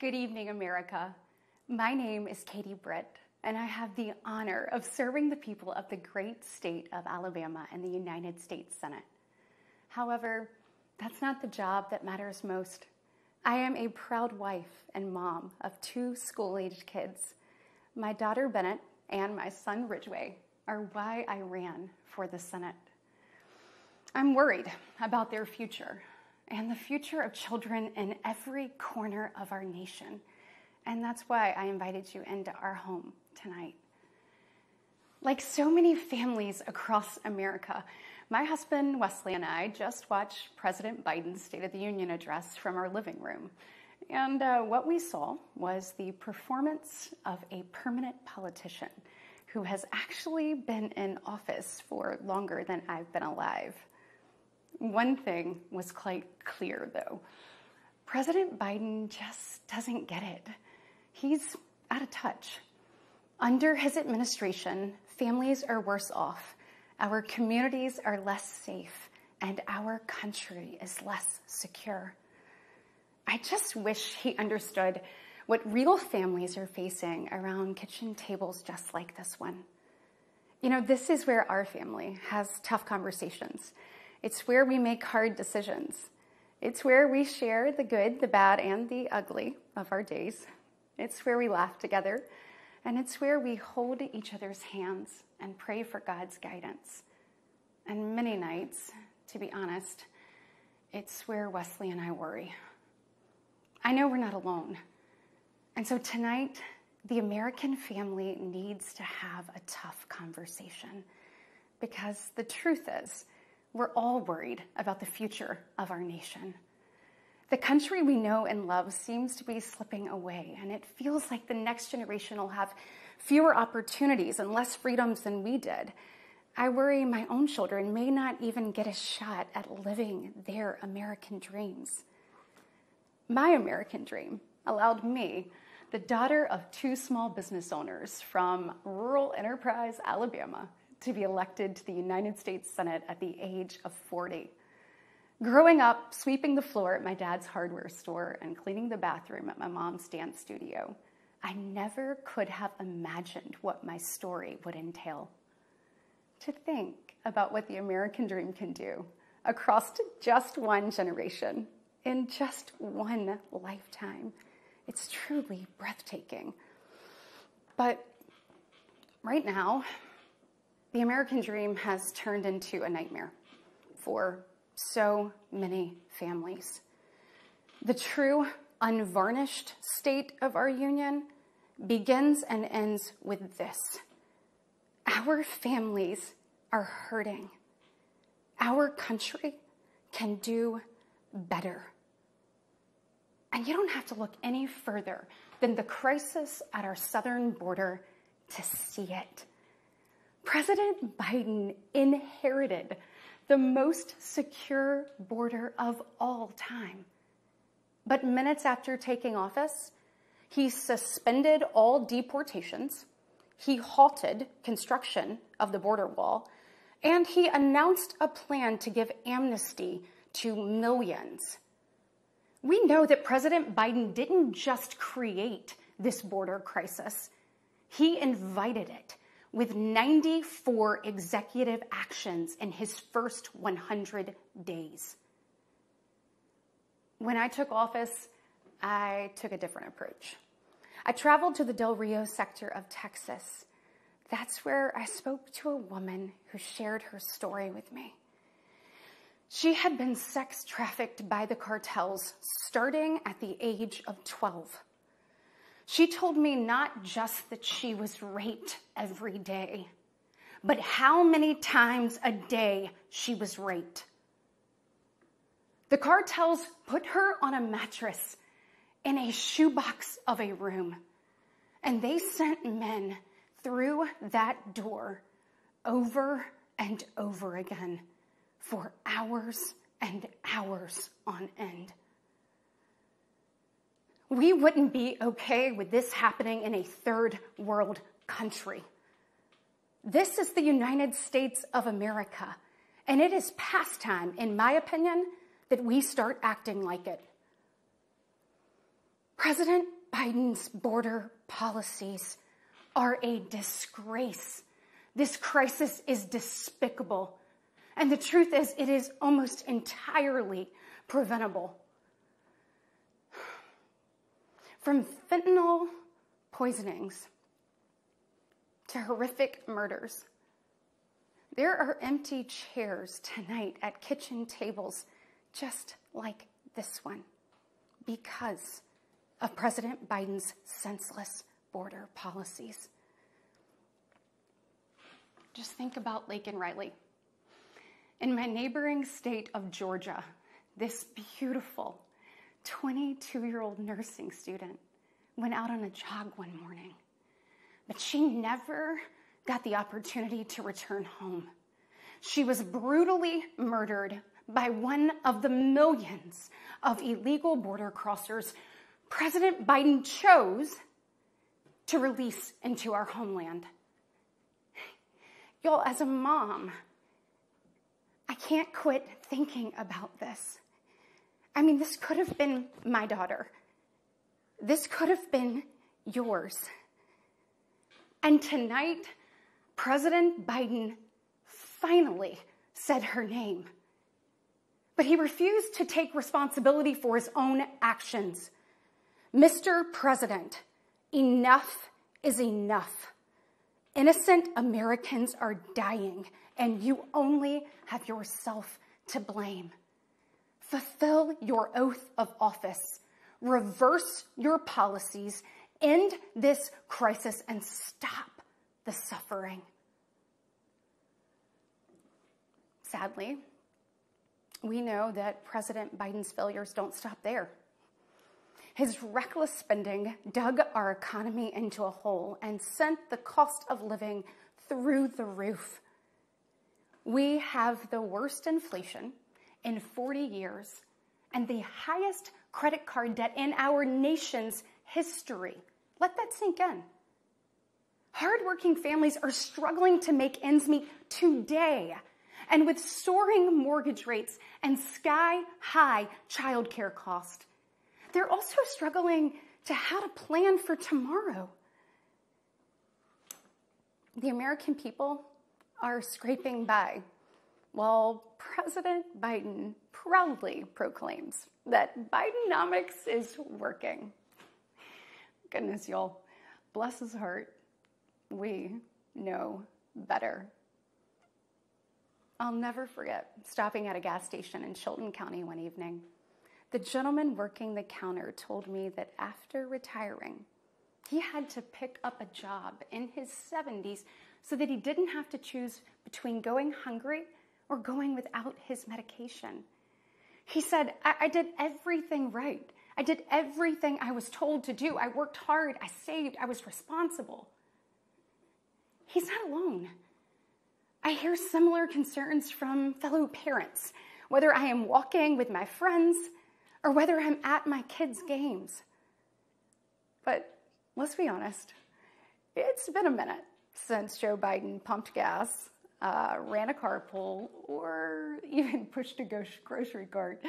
Good evening, America. My name is Katie Britt, and I have the honor of serving the people of the great state of Alabama in the United States Senate. However, that's not the job that matters most. I am a proud wife and mom of two school aged kids. My daughter Bennett and my son Ridgeway are why I ran for the Senate. I'm worried about their future and the future of children in every corner of our nation. And that's why I invited you into our home tonight. Like so many families across America, my husband Wesley and I just watched President Biden's State of the Union address from our living room. And uh, what we saw was the performance of a permanent politician who has actually been in office for longer than I've been alive. One thing was quite clear, though President Biden just doesn't get it. He's out of touch. Under his administration, families are worse off, our communities are less safe, and our country is less secure. I just wish he understood what real families are facing around kitchen tables just like this one. You know, this is where our family has tough conversations. It's where we make hard decisions. It's where we share the good, the bad, and the ugly of our days. It's where we laugh together. And it's where we hold each other's hands and pray for God's guidance. And many nights, to be honest, it's where Wesley and I worry. I know we're not alone. And so tonight, the American family needs to have a tough conversation because the truth is, we're all worried about the future of our nation. The country we know and love seems to be slipping away, and it feels like the next generation will have fewer opportunities and less freedoms than we did. I worry my own children may not even get a shot at living their American dreams. My American dream allowed me, the daughter of two small business owners from rural Enterprise, Alabama, to be elected to the United States Senate at the age of 40. Growing up, sweeping the floor at my dad's hardware store and cleaning the bathroom at my mom's dance studio, I never could have imagined what my story would entail. To think about what the American dream can do across just one generation in just one lifetime, it's truly breathtaking. But right now, the American dream has turned into a nightmare for so many families. The true, unvarnished state of our union begins and ends with this Our families are hurting. Our country can do better. And you don't have to look any further than the crisis at our southern border to see it. President Biden inherited the most secure border of all time. But minutes after taking office, he suspended all deportations, he halted construction of the border wall, and he announced a plan to give amnesty to millions. We know that President Biden didn't just create this border crisis, he invited it with 94 executive actions in his first 100 days. When I took office, I took a different approach. I traveled to the Del Rio sector of Texas. That's where I spoke to a woman who shared her story with me. She had been sex trafficked by the cartels starting at the age of 12. She told me not just that she was raped every day, but how many times a day she was raped. The cartels put her on a mattress in a shoebox of a room, and they sent men through that door over and over again for hours and hours on end we wouldn't be okay with this happening in a third world country. This is the United States of America, and it is past time, in my opinion, that we start acting like it. President Biden's border policies are a disgrace. This crisis is despicable. And the truth is, it is almost entirely preventable. From fentanyl poisonings to horrific murders, there are empty chairs tonight at kitchen tables just like this one because of President Biden's senseless border policies. Just think about Laken Riley. In my neighboring state of Georgia, this beautiful 22 year old nursing student went out on a jog one morning, but she never got the opportunity to return home. She was brutally murdered by one of the millions of illegal border crossers President Biden chose to release into our homeland. Y'all, as a mom, I can't quit thinking about this. I mean, this could have been my daughter. This could have been yours. And tonight, President Biden finally said her name. But he refused to take responsibility for his own actions. Mr. President, enough is enough. Innocent Americans are dying, and you only have yourself to blame. Fulfill your oath of office, reverse your policies, end this crisis, and stop the suffering. Sadly, we know that President Biden's failures don't stop there. His reckless spending dug our economy into a hole and sent the cost of living through the roof. We have the worst inflation in 40 years and the highest credit card debt in our nation's history. Let that sink in. Hardworking families are struggling to make ends meet today. And with soaring mortgage rates and sky high childcare costs, they're also struggling to how to plan for tomorrow. The American people are scraping by while President Biden proudly proclaims that Bidenomics is working. Goodness, y'all, bless his heart, we know better. I'll never forget stopping at a gas station in Chilton County one evening. The gentleman working the counter told me that after retiring, he had to pick up a job in his 70s so that he didn't have to choose between going hungry or going without his medication. He said, I, I did everything right. I did everything I was told to do. I worked hard, I saved, I was responsible. He's not alone. I hear similar concerns from fellow parents, whether I am walking with my friends, or whether I'm at my kids' games. But let's be honest, it's been a minute since Joe Biden pumped gas, uh, ran a carpool, or even pushed a grocery cart.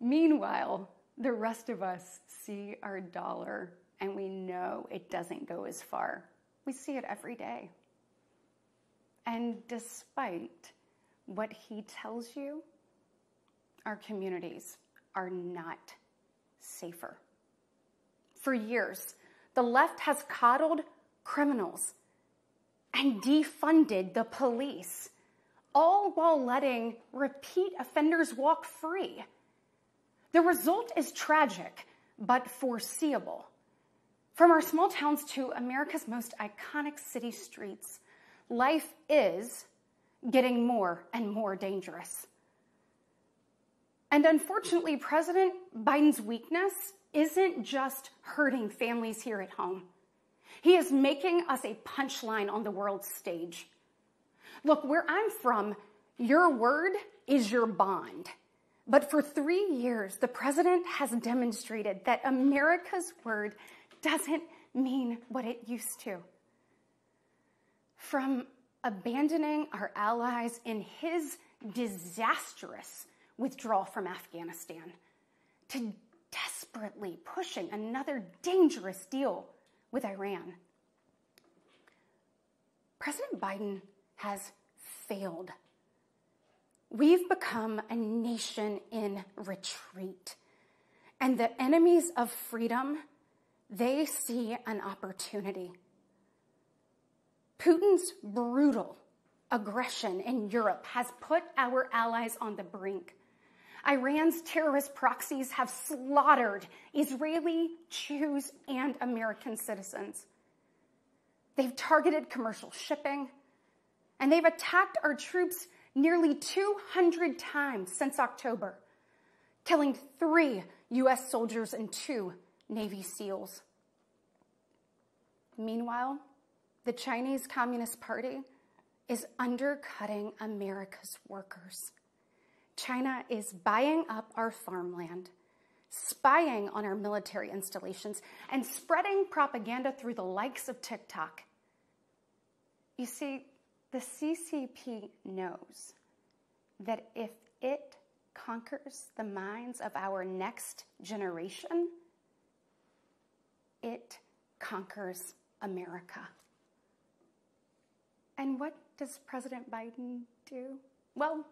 Meanwhile, the rest of us see our dollar and we know it doesn't go as far. We see it every day. And despite what he tells you, our communities are not safer. For years, the left has coddled criminals and defunded the police, all while letting repeat offenders walk free. The result is tragic, but foreseeable. From our small towns to America's most iconic city streets, life is getting more and more dangerous. And unfortunately, President Biden's weakness isn't just hurting families here at home. He is making us a punchline on the world stage. Look, where I'm from, your word is your bond. But for three years, the president has demonstrated that America's word doesn't mean what it used to. From abandoning our allies in his disastrous withdrawal from Afghanistan, to desperately pushing another dangerous deal with Iran. President Biden has failed. We've become a nation in retreat. And the enemies of freedom, they see an opportunity. Putin's brutal aggression in Europe has put our allies on the brink. Iran's terrorist proxies have slaughtered Israeli, Jews, and American citizens. They've targeted commercial shipping, and they've attacked our troops nearly 200 times since October, killing three U.S. soldiers and two Navy SEALs. Meanwhile, the Chinese Communist Party is undercutting America's workers. China is buying up our farmland, spying on our military installations, and spreading propaganda through the likes of TikTok. You see, the CCP knows that if it conquers the minds of our next generation, it conquers America. And what does President Biden do? Well,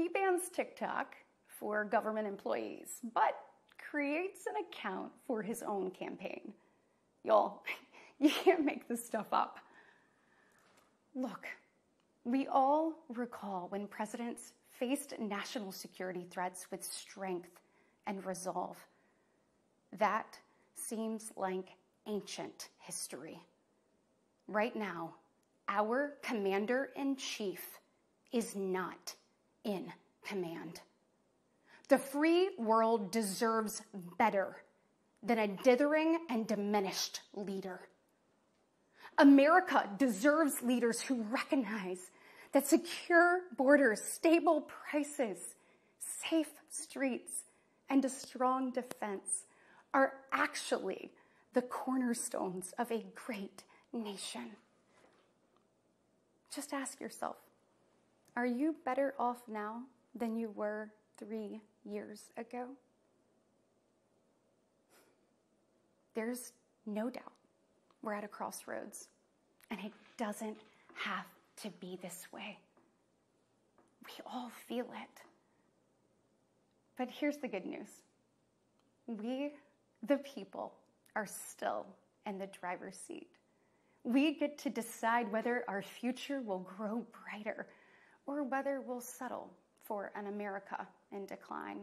he bans TikTok for government employees, but creates an account for his own campaign. Y'all, you can't make this stuff up. Look, we all recall when presidents faced national security threats with strength and resolve. That seems like ancient history. Right now, our commander in chief is not in command. The free world deserves better than a dithering and diminished leader. America deserves leaders who recognize that secure borders, stable prices, safe streets, and a strong defense are actually the cornerstones of a great nation. Just ask yourself are you better off now than you were three years ago? There's no doubt we're at a crossroads, and it doesn't have to be this way. We all feel it. But here's the good news we, the people, are still in the driver's seat. We get to decide whether our future will grow brighter or whether we'll settle for an America in decline.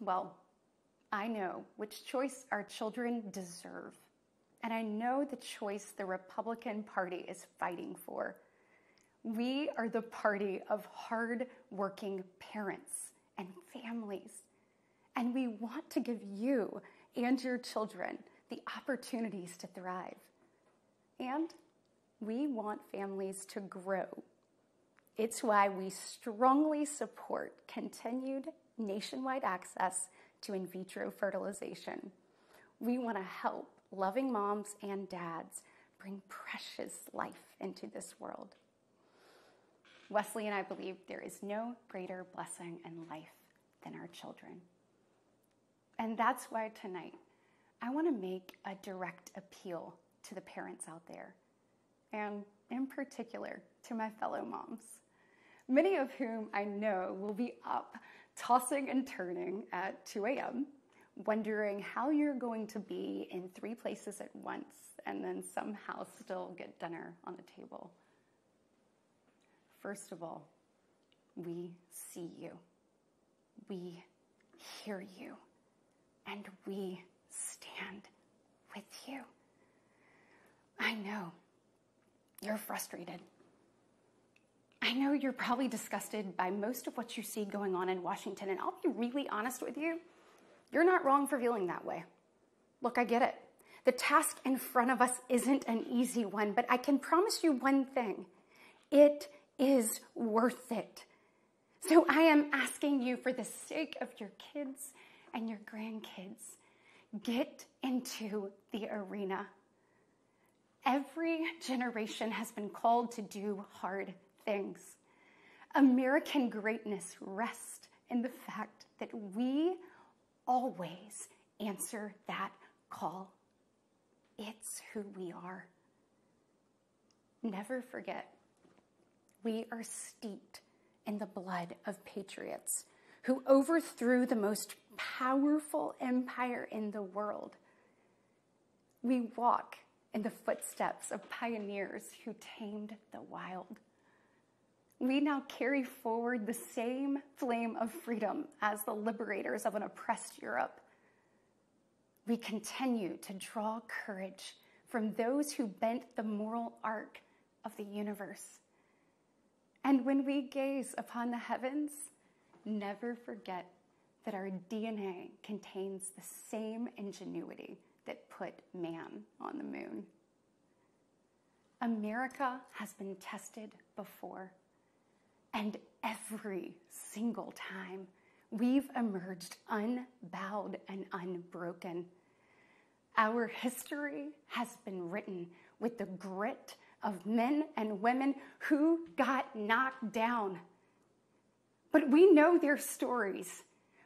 Well, I know which choice our children deserve, and I know the choice the Republican Party is fighting for. We are the party of hard-working parents and families, and we want to give you and your children the opportunities to thrive. And we want families to grow. It's why we strongly support continued nationwide access to in vitro fertilization. We want to help loving moms and dads bring precious life into this world. Wesley and I believe there is no greater blessing in life than our children. And that's why tonight I want to make a direct appeal to the parents out there, and in particular to my fellow moms, many of whom I know will be up tossing and turning at 2 a.m., wondering how you're going to be in three places at once and then somehow still get dinner on the table. First of all, we see you, we hear you, and we stand with you. I know you're frustrated. I know you're probably disgusted by most of what you see going on in Washington, and I'll be really honest with you. You're not wrong for feeling that way. Look, I get it. The task in front of us isn't an easy one, but I can promise you one thing it is worth it. So I am asking you, for the sake of your kids and your grandkids, Get into the arena. Every generation has been called to do hard things. American greatness rests in the fact that we always answer that call. It's who we are. Never forget, we are steeped in the blood of patriots who overthrew the most powerful empire in the world. We walk in the footsteps of pioneers who tamed the wild. We now carry forward the same flame of freedom as the liberators of an oppressed Europe. We continue to draw courage from those who bent the moral arc of the universe. And when we gaze upon the heavens, never forget that our DNA contains the same ingenuity that put man on the moon. America has been tested before, and every single time we've emerged unbowed and unbroken. Our history has been written with the grit of men and women who got knocked down. But we know their stories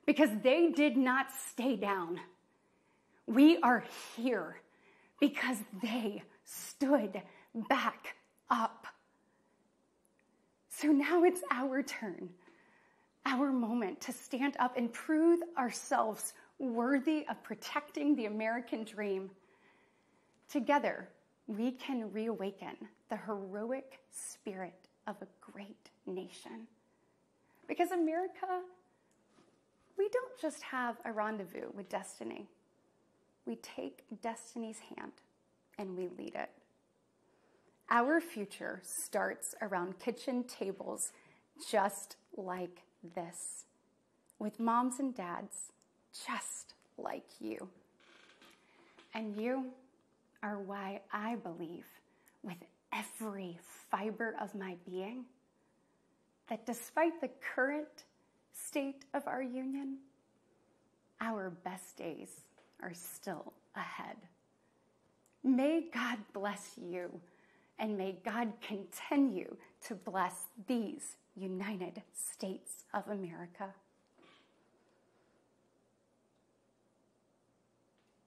because they did not stay down. We are here because they stood back up. So now it's our turn, our moment to stand up and prove ourselves worthy of protecting the American dream. Together, we can reawaken the heroic spirit of a great nation. Because America, we don't just have a rendezvous with destiny. We take destiny's hand and we lead it. Our future starts around kitchen tables just like this, with moms and dads just like you. And you are why I believe with every fiber of my being that despite the current state of our union, our best days are still ahead. May God bless you, and may God continue to bless these United States of America.